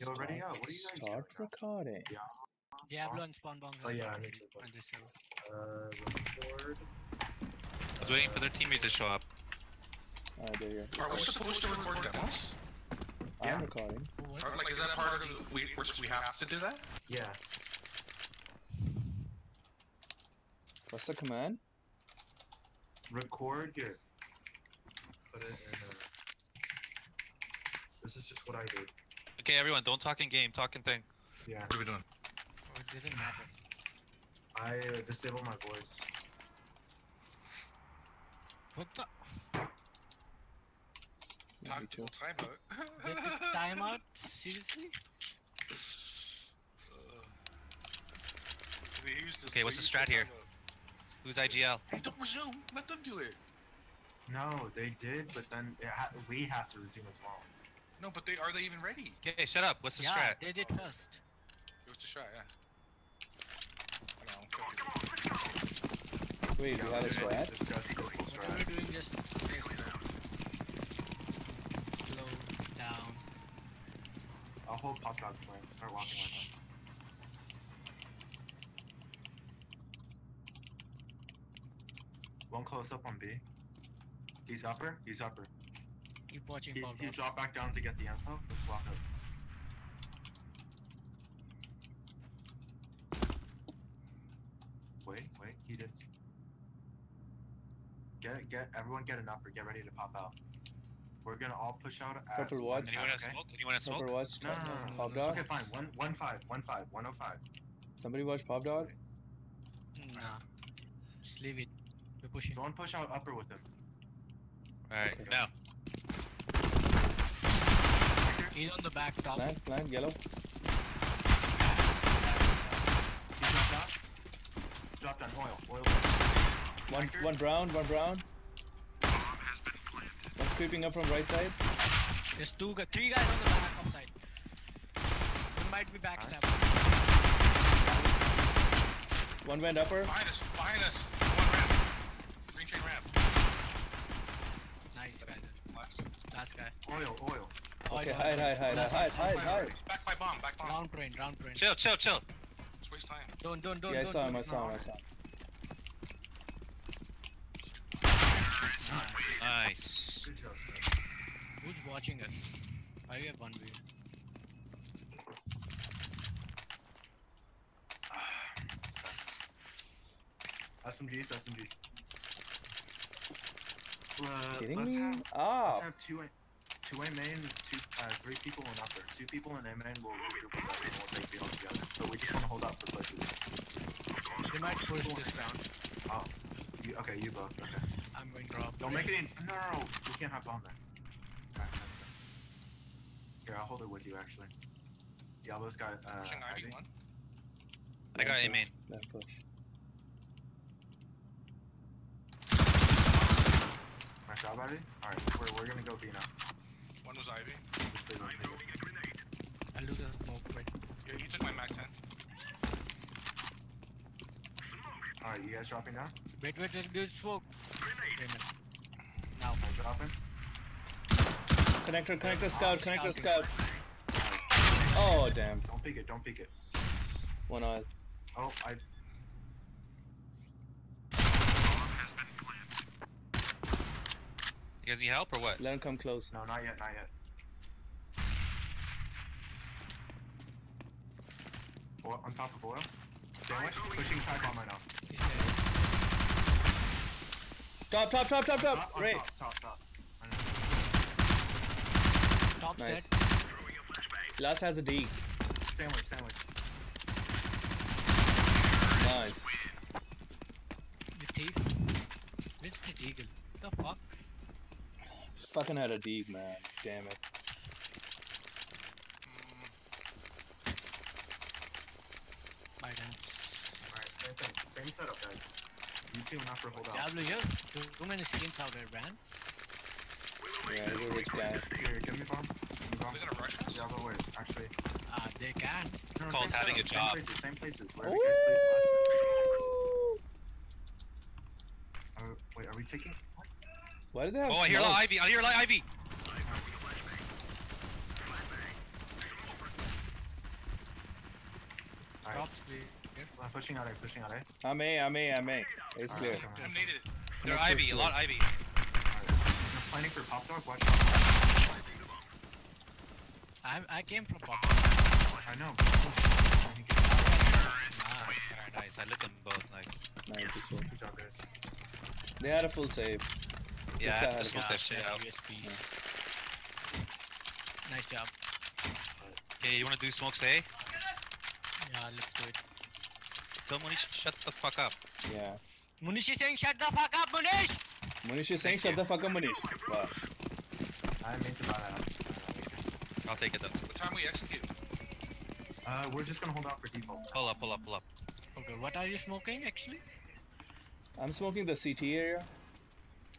Yo, ready out. What are you guys doing? Start recording. Diablo and spawn bombs. Oh are yeah, I need to. But, this server. uh, record. I was waiting for their teammate to show up. Oh, there you go. Are we supposed to record demos? Yeah. I'm recording. Oh, what? Or, like, is that part of the, we we're, we have to do that? Yeah. What's the command? Record here. Put it in. Uh, this is just what I did. Okay, everyone, don't talk in game, talk in thing. Yeah. What are we doing? Oh, it doesn't matter. I uh, disable my voice. What the? Yeah, me too. Tactical timeout. timeout? Seriously? They used this- Okay, what's the strat here? Who's IGL? Hey, don't resume. Let them do it. No, they did, but then it ha- we have to resume as well. No, but they are they even ready? Okay, shut up. What's the yeah, strat? they did first. It was the strat, yeah. I know. Wait, we had a we're strat? Discuss this Whatever strat. we're doing, just stay slow. Slow down. I'll hold pop dog point. Start walking right now. One close up on B. He's upper. He's upper. Keep watching He, Pop he Dog. back down to get the info. Let's walk up. Wait, wait, he did. Get, get, everyone get an upper. Get ready to pop out. We're gonna all push out at Purple watch. time, Anyone have okay? smoke? Anyone have smoke? Somebody watch No, no, no, no, Pop no. Dog? Okay, fine. One, one five, one five, one oh five. Somebody watch Pop Dog? Nah. Just leave it. We're pushing. Someone push out upper with him. Alright, Okay. now. He's on the back top. Plant, plant, yellow. He dropped out. Dropped on oil. Oil. One, Connector. one brown, one brown. One's creeping up from right side. There's two, gu- three guys on the back upside. One might be backstab. One went upper. Behind us! Behind us! One ramp. Green chain ramp. Nice guy there. Last. Last guy. Oil. Oil. Oh, Okay, hide, hide, hide, hide, hide, hide, hide. Back by bomb. Back bomb. Round train, round train. Chill, chill, chill. Let's waste time. Don't, don't, don't. Yeah, I saw him, I saw him, I saw him. Nice. Good job. man. Who's watching us? Why we have one view? SMGs. SMGs. Uh, Kidding let's me? Have, Ah! let's have two, A- two A main, two, uh, three people in upper. Two people in A main will regroup with us and we'll take B all together. So we just want to hold up for places. They might push this round. Oh, you, okay, you both. Okay. I'm going to drop. Don't make it in. No, no, no. We can't have bomb there. Here, I'll hold it with you actually. Diablo's got uh, Pushing Ivy. ID one. I got Land A main. push, land push. Nice job, Ivy. All right, we're, we're gonna go B now. One was Ivy. Just leave it, leave it. I'll do the smoke, wait. Yeah, he took my Mac 10. All right, you guys dropping down? Wait, wait, wait, do smoke. Wait a minute. Now. I'm dropping. Connector, connector, scout, oh, connector, scout. Oh, damn. Don't peek it. Don't peek it. One eye. Oh, I. You guys need help or what? Let him come close. No, not yet. Not yet. Oil, on top of oil. Sandwich. Pushing side bomb right now. He's. Top, top, top, top, top. on Right. top, top, top. I know. Top Nice. dead. Last has a D. Sandwich, sandwich. Nice. The thief. This is the eagle. The fuck? Fucking had a D, man. Damn it. Biden. Alright, same thing. Same setup, guys. You two and upper hold out. Diablo here. Too, too many skins out there, man. Yeah, he's a rich guy. Here, give me bomb. Give me bomb. They're gonna rush us? Diablo, wait. Actually. Ah, they can. No, no, Called same having a job. Same places, same places. Where you guys played last time. Uh, wait, are we taking? What? Why did they have Oh, I hear a lot smoke? Ivy. I hear a lot Ivy. Alright, Drops clear. I'm pushing out A, pushing out A. I'm A, I'm A, I'm A. It's clear. Alright, come on. I'm needed. They're Connect Ivy, a two. lot Ivy. Alright. I'm planning for pop dog. Watch. out. I I came from pop. I know. but- nice. I lit them both. Nice. Nice, good shit. Good job, guys. They had a full save. Yeah, I guy have to had a smoke that shit out. USP. Nice job. Okay, you wanna do smoke say? Yeah, let's do it. Tell Monish shut the fuck up. Yeah. Munish is saying shut the fuck up, Munish! Munish is saying, shut the fuck up, Munish. Wow. I meant to buy that. I'll take it though. What time we execute? Uh, we're just gonna hold out for defaults. Pull up, pull up, pull up. Okay, what are you smoking actually? I'm smoking the CT area.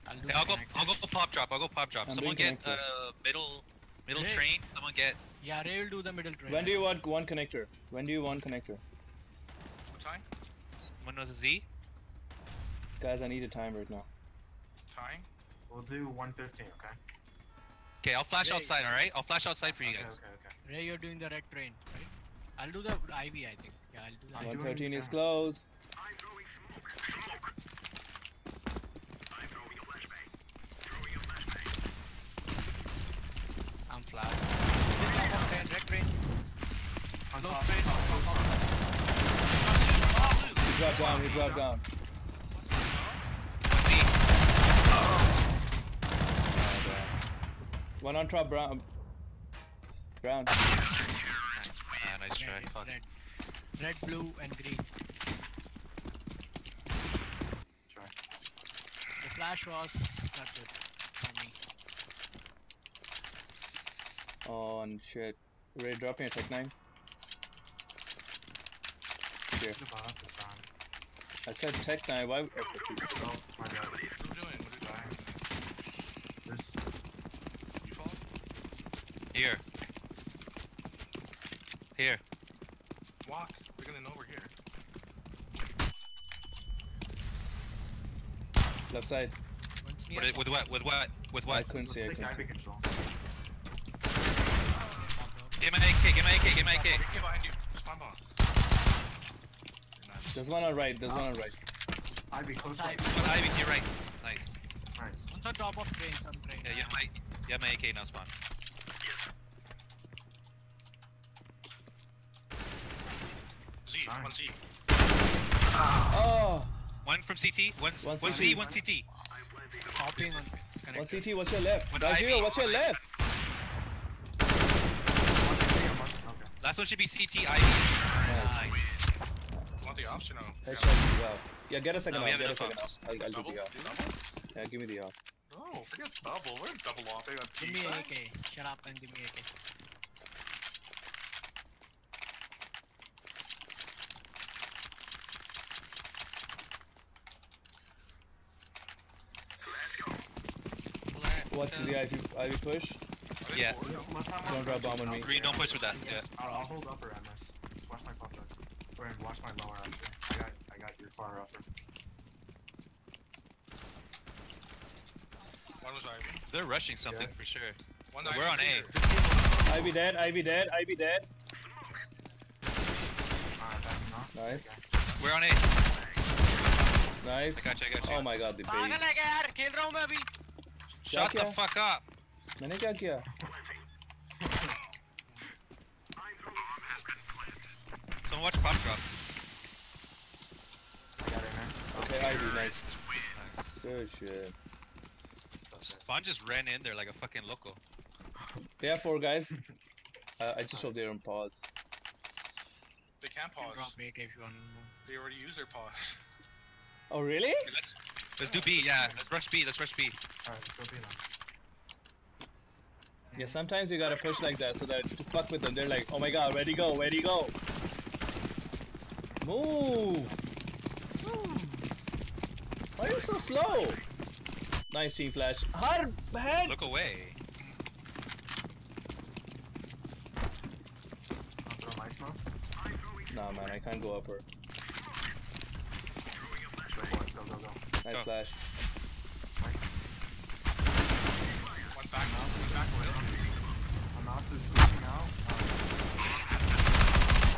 I'll do Hey, I'll go. connector. I'll go pop drop. I'll go pop drop. I'm Someone get uh, connected. middle, middle Hey. train. Someone get. Yeah, Ray will do the middle train. When do you want one connector? When do you want connector? What time? When was it Z? Guys, I need a time right now. Time? We'll do 115, okay? Okay, I'll flash Hey. outside. All right, I'll flash outside for you okay, guys. Okay, okay. Ray, you're doing the red train, right? I'll do the IV, I think. Yeah, I'll do the Are Ivy. you 113 is insane? close. I'm flat. This top of train, red train. On No top, space. top, top, top. He dropped down, he dropped down. One on top, brown. Brown. Ah, nice try. Red, it's red. Red, blue, and green. Try. The flash was not good for me. On shit. Ray, drop me a tech 9. Here. The bot is fine. I said tech 9, why? Okay, two. Oh, my bad. What are you doing? What are you Sorry. You fall? Here. Here. Walk. We're gonna know we're here. Left side. One's near With, with what? With what? I couldn't let's see, I couldn't see. Control. Get my AK. Get my AK. Get my AK. AK behind you. Spawn bomb. You're not- There's one on right, there's ah. one on right. Ivy, close Side. right. One Ivy to your right. Nice. Nice. On the top of train, some train. Yeah, you have my, you have my AK now, spawn. Z. Nice. One Z. Oh! One from CT. One, One one CT. Z. One CT. Hopping on One connector. CT, what's your left? One Rajiro, what's your left? One, three, and one- Okay. Last one should be CT Ivy. Nice. Nice. Want the option or no? Headshot, wow. Yeah, get a second No, off, get a second off. I'll, I'll do the off. Double? Yeah, give me the off. No, forget double. We're double off. They got Give P me side. AK. Shut up and give me AK. Let's Watch the Ivy, Ivy push. Are they Yeah. forward? Let's, let's have Don't one drop bomb on me. Green, don't push with that. Yeah. I'll, I'll hold upper on this. Watch my pop dog Or watch my lower actually. I got, I got your far upper. One was Ivy. They're rushing something Yeah. for sure. One We're Ivy on A. here. Ivy dead, Ivy dead, Ivy dead. Alright, that's not. Nice. Okay. We're on A. Nice. I got you. I got you. Oh my god, the bait. पागल है क्या यार खेल रहा हूँ मैं अभी Shut the क्या? fuck up. मैंने क्या किया? Someone watch pop drop. I got it, man. Okay, Ivy, nice. Nice. Good shit. So Spawn just ran in there like a fucking loco. They have four guys. Uh, I just hope they don't pause. They can't pause. Drop AK if you want. They already used their pause. Oh really? Okay, let's, let's do B. Yeah. Let's rush B. Let's rush B. Alright, let's go B now. Yeah, sometimes you gotta push like that so that to fuck with them, they're like, oh my god, where'd he go? Where'd he go? Move! Why are you so slow? Nice team flash. Har head! Look away. I'll throw my smoke. Nah man, I can't go upper. Go for it. Go, go, go. Nice Go. flash. One back now. One back away. My mouse is glitching out.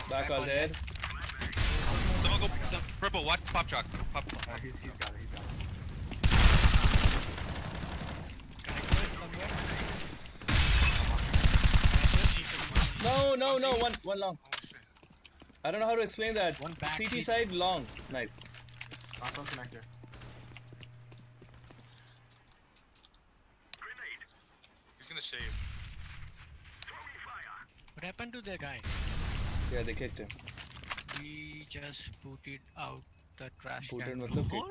Back all dead. Go purple. Watch pop truck. Pop. Uh, he's, he's got it, he's got it. I go it somewhere? No, no, no. One, one long. I don't know how to explain that. One back CT seat. side long. Nice. Last one connector. He's gonna save. What happened to the guy? Yeah, they kicked him we just booted out the trash booted can. Booted what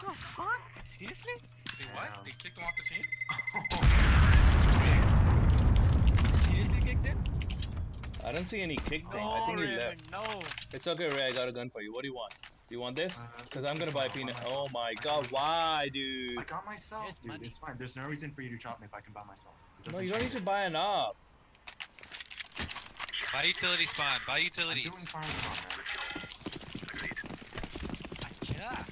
the fuck? Seriously? They what? They kicked him off the team? Seriously kicked him? I don't see any kick thing. Oh, I think he Raven, left. No. It's okay, Ray. I got a gun for you. What do you want? Do you want this? Uh, because I'm gonna buy peanut. Oh my god, why, dude? I got myself, dude. It's fine. There's no reason for you to chop me if I can buy myself. No, you don't need to buy an op. Buy utility spawn. Buy it. utilities. I'm doing fine with Acha.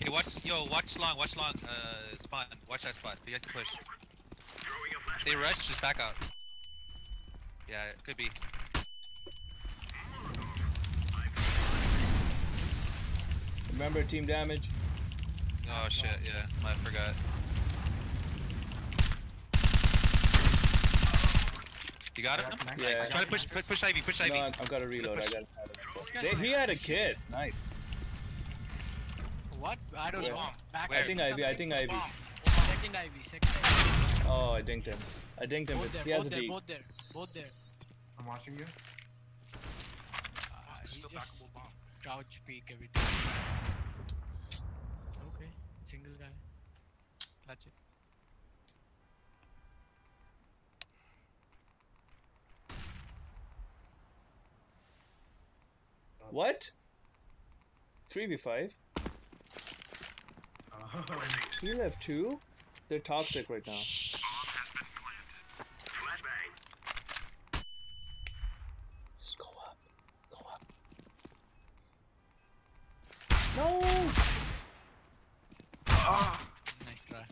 Okay, watch. Yo, watch long. Watch long. Uh, spawn. Watch that spot. You guys can push. If they rush, just back out. Yeah, it could be. Remember team damage? Oh shit. Yeah, I forgot. You got him? Connect- Yeah. Try to push, push, push Ivy, push Ivy. No, I- I've got to reload. I got. This They, he had a kid. Nice. What? I don't Where? know. Back Where? I think Ivy. I think Ivy. Second Ivy. Second Ivy. Oh, I dinked him. I dinked him. Both With, there. he has Both a there. D. Both there. Both there. I'm watching you. Uh, It's he still just backable bomb. crouch peek every time. Okay. Single guy. Clutch it. What? Three v five. Uh, He left two. They're toxic right now. Just go up. Go up. No. Nice try.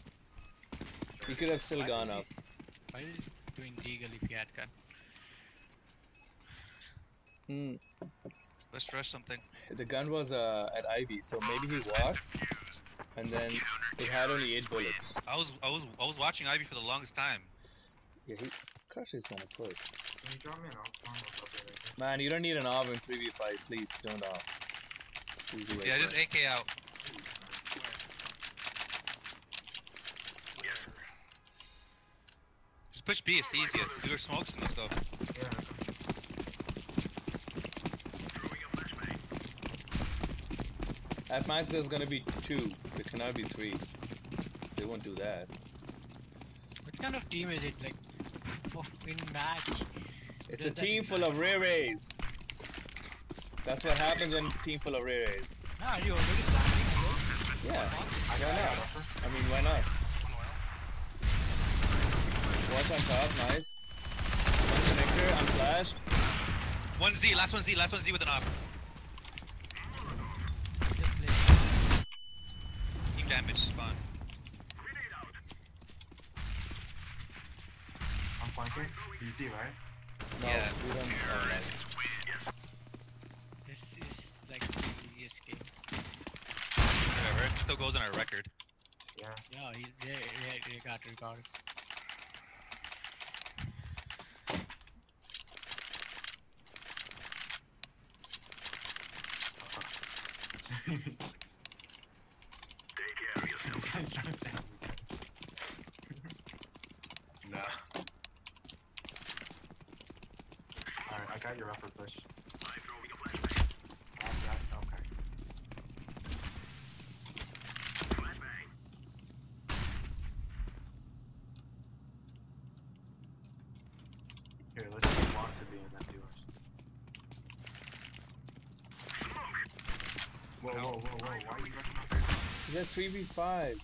He could have still Why gone up. Why is he doing deagle if he had gun? Hmm. Let's rush something. The gun was uh, at Ivy, so maybe he walked, and then it had only eight bullets. I was, I was, I was watching Ivy for the longest time. Yeah, he. Crush is gonna push. Can you drop me an op? Bomb or something like that? Man, you don't need an AWP in 3v5, please don't AWP. Easy Yeah, just. AK out. Just push B. It's the easiest. Do your smokes and let's go. Yeah. At max, there's gonna be two. There cannot be three. They won't do that. What kind of team is it? Like, for in match? It's a team full matter? of rays. That's what happens when team full of rays. Ah, are you already planning? Hello? Yeah. I got not? an offer. I mean, why not? One. Watch on top, nice. One connector, I'm flashed. One Z. Last one Z. Last one Z with an op. Just play. Team damage. Spawn. I'm flanking. Easy, right? No, Yeah. we don't. oh, nice. This is like the easiest game. Whatever. It still goes on our record. Yeah. Yeah, he, they, they, they got recorded. no. Alright, I got your upper push. Here, let's to B and then. Whoa, whoa, whoa, whoa, why are you rushing? He's at 3v5.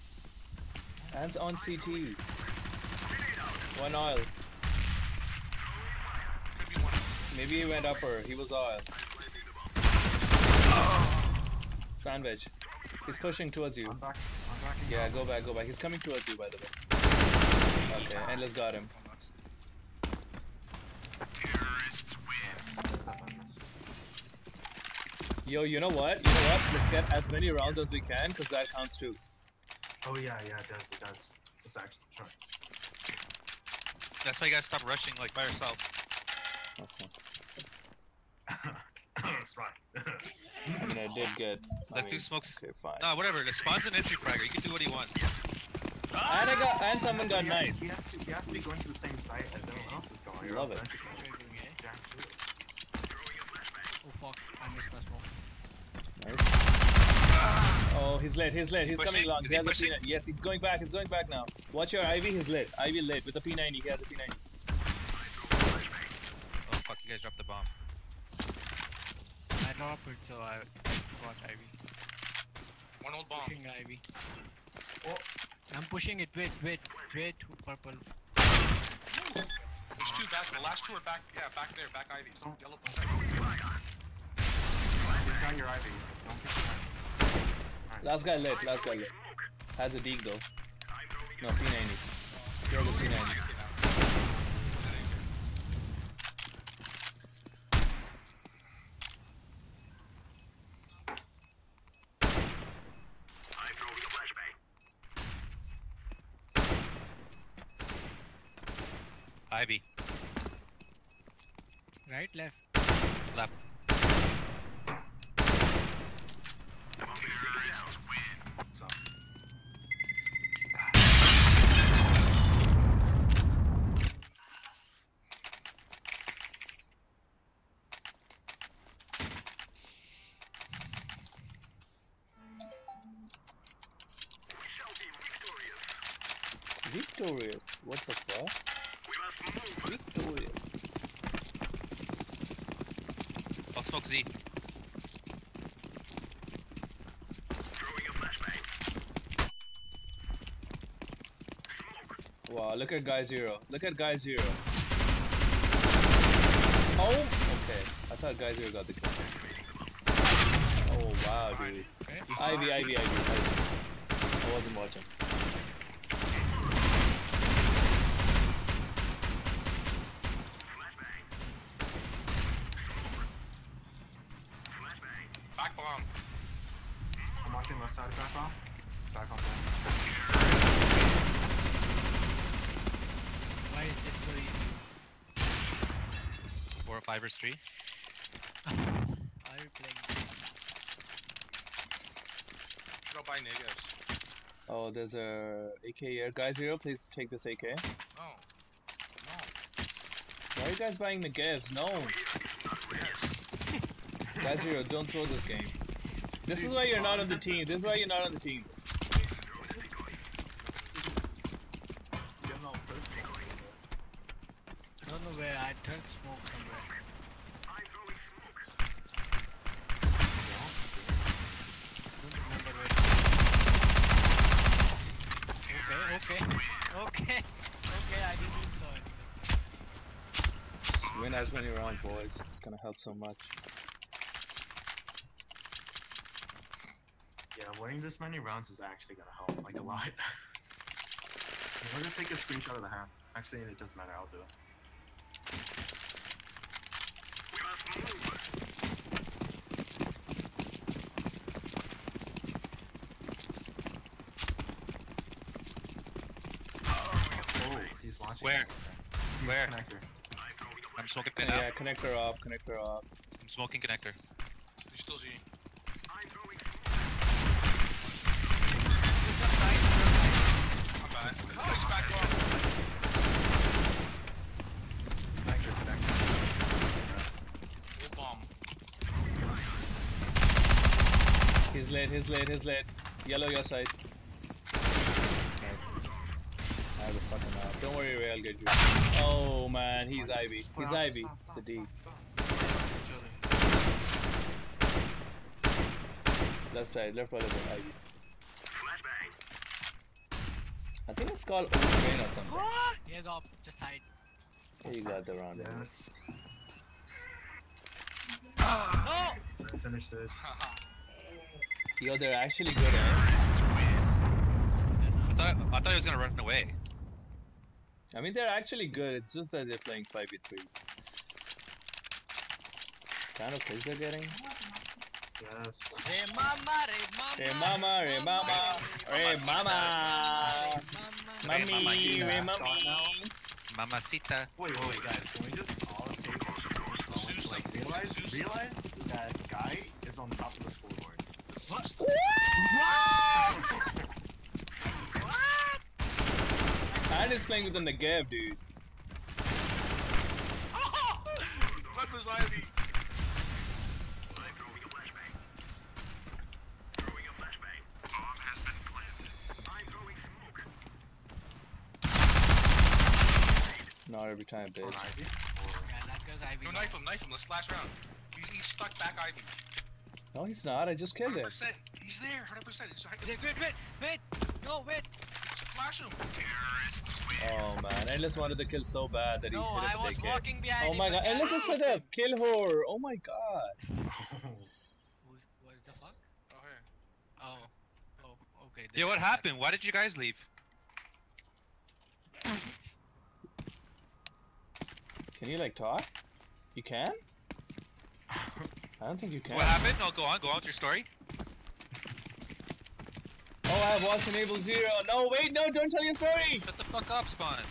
Hands on CT. One oil. Could be one. Maybe he went upper. He was oil. Sandwich. He's pushing towards you. I'm back, I'm backing Yeah, go back, go back. He's coming towards you, by the way. Okay, Endless got him. Yo, you know what? You know what? Let's get as many rounds as we can, because that counts too. Oh yeah, yeah, it does, it does. It's actually sure. That's why you guys stop rushing like by yourself. Okay. That's right. I mean, I did get. Let's do mean, smokes. Okay, fine. No, whatever. The spawn's an entry fragger. You can do what he wants. And I got, and someone got he has, knife. he, has to, he has to be going to the same site as everyone else is going. Love it. the entry point Where are you going? Oh fuck, I missed my smoke. Nice. Oh, he's lit. He's lit. He's Pushing? coming along. Is He he has a pushing? P90. Yes, he's going back. He's going back now. Watch your Ivy. He's lit. Ivy lit with a P90. He has a P90. Oh fuck! You guys dropped the bomb. I dropped it, so I got Ivy. One old bomb. Pushing Ivy. Oh. I'm pushing it. Wait, wait, wait. Purple. There's two back. The last two are back. Yeah, back there. Back Ivy. Yellow. Just got your Ivy. Don't get your Last guy lit. Last guy lit. Has a deek though. No, P90. He has a P90. Ivy. Right, left. Left. Victorious. What the fuck? Victorious. I'll smoke Z. Wow, look at guy zero. Look at guy zero. Oh, okay. I thought guy zero got the kill. Oh wow, dude. Ivy, Ivy, Ivy, Ivy. I wasn't watching. 5 vs Are you playing? Drop by niggas. Oh, there's a AK here. Guys, here, please take this AK. No. No. Why are you guys buying the gas? No. guys, here, don't throw this game. This is why you're not on the team. This is why you're not on the team. I don't know where I turned smoke. Win as many rounds, boys. It's gonna help so much. Yeah, winning this many rounds is actually gonna help, like a lot. I'm gonna take a screenshot of the hand. Actually, it doesn't matter, I'll do it. Oh, he's launching. Where? He's Where? Connector. I'm smoking it now. Yeah, connector off, connector off. I'm smoking connector. You still Z. I'm bad. Oh, he's back bomb. Connector, connector. Old bomb. He's late, he's late, he's late. Yellow your side. Nice. I have a fucking out. Don't worry, Ray, I'll get you. Oh man, he's Come Ivy. He's out- Ivy. stop, The D. Left side, left right of the Ivy. I think it's called Overtrain or something. Ah! Here's off. Just hide. You got the round. stop. anyways. Yes. No! Finish this. Yo, they're actually good, eh? I thought I thought he was gonna run away. I mean, they're actually good. It's just that they're playing 5v3. Kind of kills they're getting. Yes. Re mama, re mama. Re mama, re mama, re mama. Re Mommy, mama, re mommy. Mamacita. Wait, wait, wait, guys. Can we just all take a moment, like realize realize that guy is on top of the scoreboard. What? Man is playing with the Negev, dude. Fuck was Ivy. Not every time, On bitch. Ivy. Yeah, that guy's Ivy. No, knife him, knife him. Let's last round. He's, he's stuck back Ivy. No, he's not. I just killed 100%. him. He's there, 100%. He's right Wait, wait, wait, wait. No, wait. Flash him. Oh man, Endless wanted to kill so bad that he No, hit I a was take it. behind Oh him. my god, that- Endless is such a kill whore. Oh my god. Who's- What the fuck? Oh, here. Oh. Oh, okay. Yo, what happened? Why did you guys leave? Can you like talk? You can? I don't think you can. What happened? No, go on. Go on with your story. Oh, I have watch enable zero. No, wait, no, don't tell your story. Shut the fuck up, Spawn.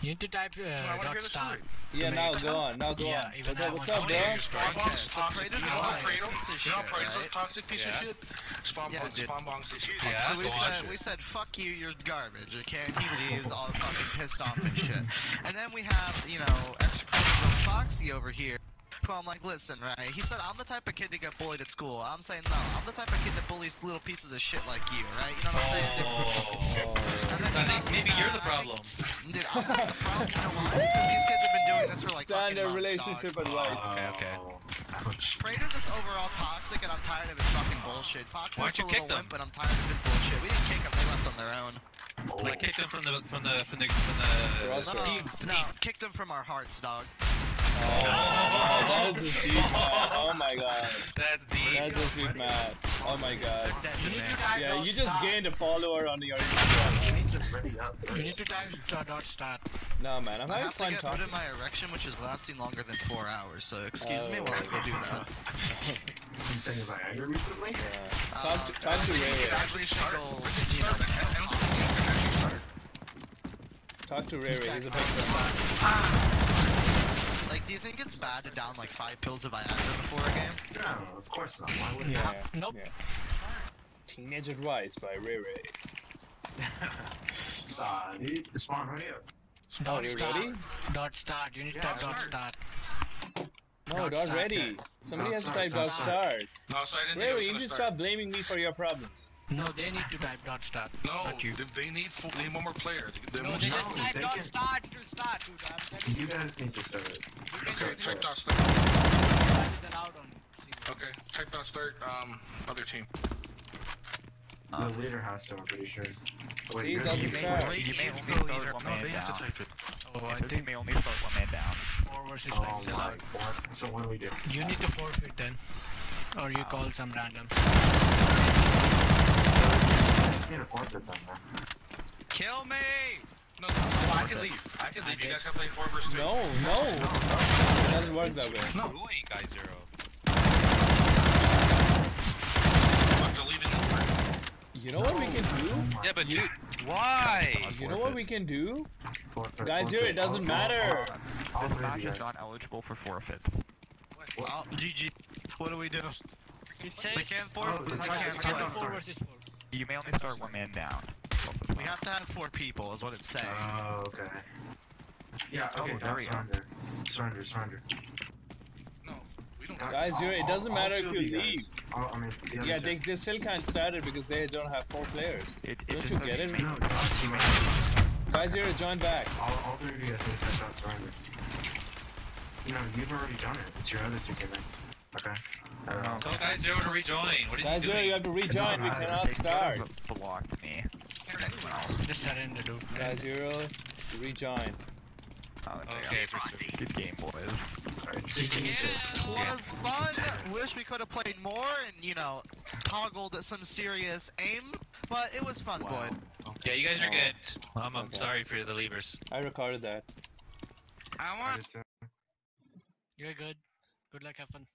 You need to type uh, I dot hear the start. story. Yeah, now go on, now go Yeah, on. even What's that up, what's up, bro? wanna Spawn Okay, bombs so toxic. You know how is Kratos, piece of you know how shit, Kratos right? toxic piece of shit? Spawn Yeah, bombs, dude. spawn bombs. is Yeah, so we said, we said, fuck you, you're garbage, okay? And he leaves all fucking pissed off and shit. And then we have, you know, extra credit Foxy over here. Who I'm like, listen, right? He said, I'm the type of kid to get bullied at school. I'm saying, no, I'm the type of kid that bullies little pieces of shit like you, right? You know what I'm saying? Oh. And then Sonny, he- maybe you're the I problem. Dude, I'm not the problem, you know why? Because these kids have been doing this for like fucking Standard months, relationship dog. advice. Oh, okay, okay. Oh, Prater's just overall toxic, and I'm tired of his fucking bullshit. Fox Why is don't a you little kick them? wimp, but I'm tired of his bullshit. We didn't kick them; they left on their own. Oh, Like kick them from the from the from the from the. Roster. No, team. no, kicked them from our hearts, dog. Oh, that is just deep, man. Oh my god. That's deep. That's just deep, man. Oh my god. They're dead You to need me. to type Yeah, you just gained a follower on your Instagram. You need to ready up. You need to type dot dot start. No, man, I'm I having have to fun get rid talking. of my erection, which is lasting longer than four hours. So excuse me while I go do that. You taking Viagra recently? Yeah. Talk Um, to, talk to Ray Ray. Every single, you know, I don't think you can actually start. Talk to Ray Ray. He's a big fan. Like, do you think it's bad to down like five pills of Viagra before a game? No, of course not. Why would Yeah. Nope. yeah. Teenage Advice by Ray Ray. Sorry, dude, spawn right here. Oh, Dot you start. ready? Dot start. You need to Yeah, type dot start. start. No, Dot not start. ready. Somebody Dot has to type dot dot start. start. No, so I didn't Ray think Ray, you gonna just start. stop blaming me for your problems. No, they need to type dot start. No, Not you. they, they need full, they need one more player. They, they No, won't they start. just type dot start to start, dude. You. You guys need to start it. Okay, Start check dot start. That is allowed on single. Okay, type dot start. Um, other team. The leader has to, I'm pretty sure. See, you're doesn't the start. Ray You may is only the start leader. one No, man they have to down. type it. Oh, I think may only start one man down. four versus Oh five my allowed. god. So what do we do? You need to forfeit then. Or you call some random. I just need to forfeit them, man. Kill me! No, no, I can leave. I can leave. You guys can play four versus two. No, no. It doesn't work that way. No. Who ain't guy zero? Fuck, they're leaving the You know what we can do? Oh Yeah, but You- dude, why? You know what we can do? Forfeit, Guys, here, it doesn't I'll- matter. I'll- I'll This match is not eligible for forfeits. Well, GG. What do we do? It says We can't Oh, forfeit. it's we like- can't it's four, like play. on four start. versus four. You may only start one man down. We have to have four people, is what it's saying. Oh, okay. Yeah, Oh, okay, there don't we surrender. Surrender, surrender. No, we don't. Guys, All- here, it all- doesn't all matter two if you guys. leave. All- I mean, the Yeah, they, they still can't start it because they don't have four players. It, it Don't you says get it? may- No, you you may- may- Guys, here, join back. all, all three of you guys need to set that surrender. No, you've already done it. It's your other two gimmicks. Okay? Uh, Tell guy zero to rejoin. What are Guys, you here, doing? you have to rejoin. We cannot They start. have blocked me. Just surrender, dude. Guys, zero, rejoin. Oh, there you Okay, go. for sure. Good game, boys. alright, see you It was fun. Wish we could have played more and, you know, toggled some serious aim, but it was fun, boy. Yeah, you guys are good. I'm, I'm Okay. sorry for the levers. I recorded that. I I want. You're good. Good luck, have fun.